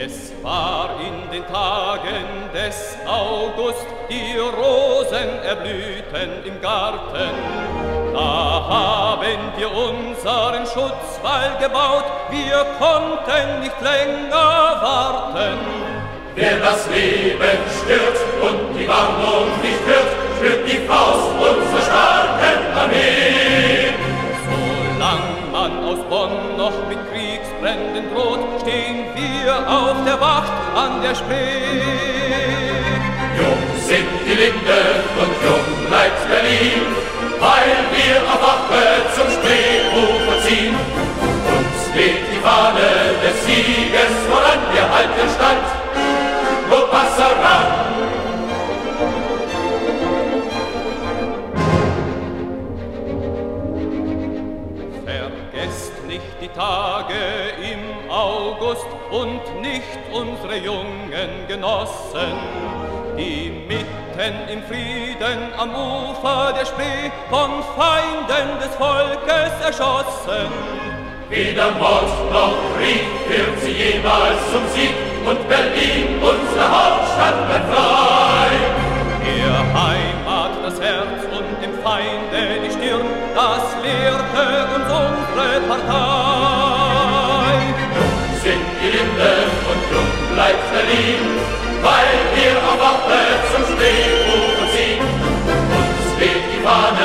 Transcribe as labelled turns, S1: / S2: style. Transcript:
S1: Es war in den Tagen des August, die Rosen erblühten im Garten. Da haben wir unseren Schutzwall gebaut, wir konnten nicht länger warten.
S2: Wer das Leben stört und die Warnung nicht hört, spürt die Faust unserer starken Armee.
S1: Solange man aus Bonn noch mit Kriegsbränden droht, stehen wir auf der Wacht an der Spree.
S2: Jung sind die Linde und jung bleibt Berlin, weil wir auf Wache zum Spreeufer ziehen. Uns weht die Fahne des Sieges voran, wir halten stand, wo Passeran.
S1: Vergesst nicht die Tage im August und nicht unsere jungen Genossen, die mitten im Frieden am Ufer der Spree von Feinden des Volkes erschossen.
S2: Weder Mord noch Krieg führt sie jemals zum Sieg und Berlin, unsere Hauptstadt, bleibt frei.
S1: Ihr Heimat das Herz und dem Feinde die Stirn, das lehrte uns unsere Partei.
S2: Linde und jung bleibt Berlin, weil wir auf Wache zum Spreeufer ziehen. Uns weht die Fahne